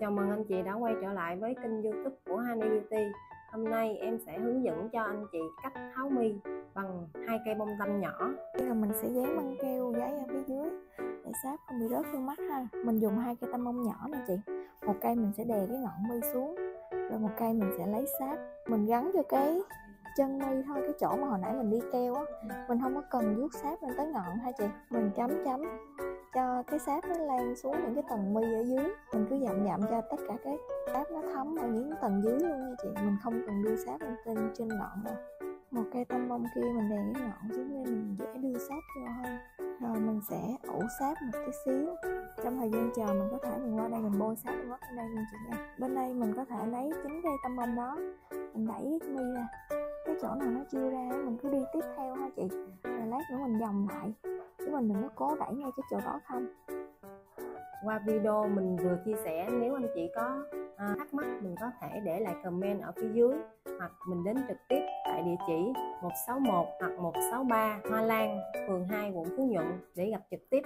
Chào mừng anh chị đã quay trở lại với kênh youtube của Honey Beauty. Hôm nay em sẽ hướng dẫn cho anh chị cách tháo mi bằng hai cây bông tăm nhỏ. Bây giờ mình sẽ dán băng keo giấy ở phía dưới để sáp không bị rớt xuống mắt ha. Mình dùng hai cây tăm bông nhỏ nè chị. Một cây mình sẽ đè cái ngọn mi xuống, Rồi một cây mình sẽ lấy sáp Mình gắn cho cái chân mi thôi, Cái chỗ mà hồi nãy mình đi keo á. Mình không có cần vuốt sáp lên tới ngọn ha chị? Mình chấm chấm cho cái sáp nó lan xuống những cái tầng mi ở dưới. Mình cứ dặm dặm cho tất cả cái sáp nó thấm ở những tầng dưới luôn nha chị. Mình không cần đưa sáp lên trên trên ngọn đâu. Một cây tăm bông kia mình đè cái ngọn xuống nên mình dễ đưa sáp vô hơn. Rồi mình sẽ ủ sáp một tí xíu. Trong thời gian chờ mình có thể mình qua đây mình bôi sáp mình bên đây luôn chị nha. Bên đây mình có thể lấy chính cây tăm bông đó, mình đẩy cái mi ra. Cái chỗ nào nó chưa ra, mình cứ đi tiếp theo ha chị. Rồi lát nữa mình vòng lại chứ mình đừng có cố đẩy ngay cái chỗ đó không. Qua video mình vừa chia sẻ nếu anh chị có à, thắc mắc mình có thể để lại comment ở phía dưới hoặc mình đến trực tiếp tại địa chỉ 161 hoặc 163 Hoa Lan, phường 2, quận Phú Nhuận để gặp trực tiếp.